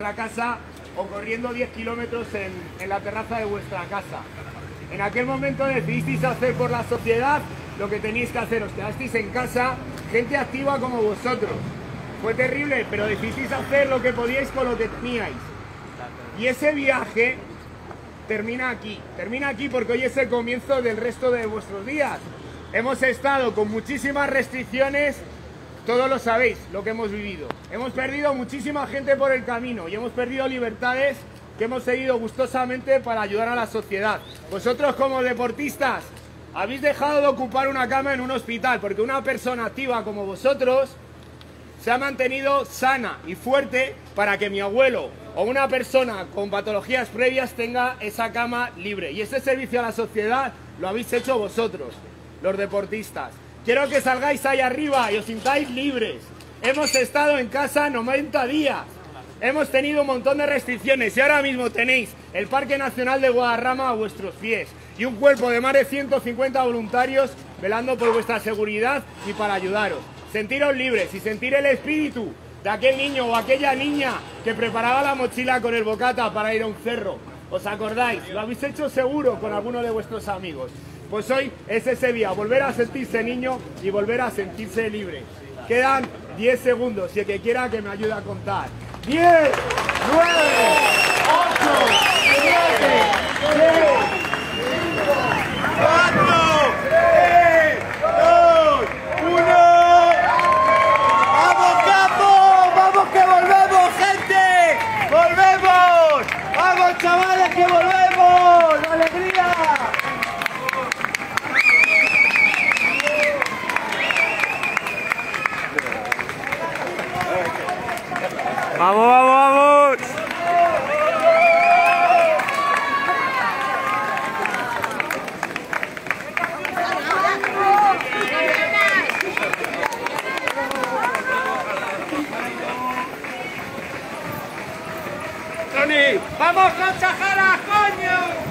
la casa o corriendo 10 kilómetros en, en la terraza de vuestra casa. En aquel momento decidisteis hacer por la sociedad lo que teníais que hacer, os quedasteis en casa, gente activa como vosotros. Fue terrible, pero decidisteis hacer lo que podíais con lo que teníais. Y ese viaje termina aquí, termina aquí porque hoy es el comienzo del resto de vuestros días. Hemos estado con muchísimas restricciones, todos lo sabéis, lo que hemos vivido. Hemos perdido muchísima gente por el camino y hemos perdido libertades que hemos seguido gustosamente para ayudar a la sociedad. Vosotros como deportistas habéis dejado de ocupar una cama en un hospital porque una persona activa como vosotros se ha mantenido sana y fuerte para que mi abuelo o una persona con patologías previas tenga esa cama libre. Y ese servicio a la sociedad lo habéis hecho vosotros, los deportistas. Quiero que salgáis ahí arriba y os sintáis libres. Hemos estado en casa 90 días. Hemos tenido un montón de restricciones y ahora mismo tenéis el Parque Nacional de Guadarrama a vuestros pies y un cuerpo de más de 150 voluntarios velando por vuestra seguridad y para ayudaros. Sentiros libres y sentir el espíritu de aquel niño o aquella niña que preparaba la mochila con el bocata para ir a un cerro. ¿Os acordáis? Lo habéis hecho seguro con alguno de vuestros amigos. Pues hoy es ese día, volver a sentirse niño y volver a sentirse libre. Quedan 10 segundos y el que quiera que me ayude a contar. 10, 9, 8, 7, 6, ¡Vamos! ¡Tony! ¡Vamos con coño!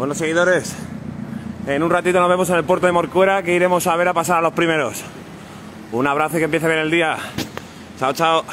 Bueno, seguidores, en un ratito nos vemos en el puerto de Morcuera que iremos a ver a pasar a los primeros. Un abrazo y que empiece bien el día. Chao, chao.